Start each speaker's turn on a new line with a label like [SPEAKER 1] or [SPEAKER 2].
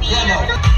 [SPEAKER 1] yellow, no.